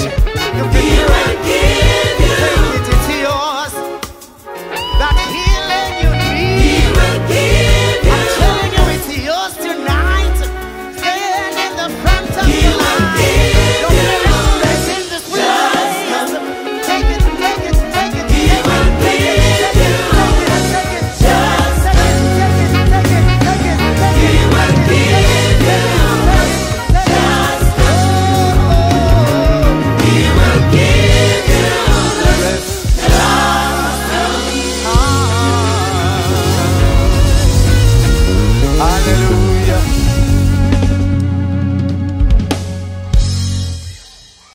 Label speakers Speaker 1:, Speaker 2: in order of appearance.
Speaker 1: You'll be give you.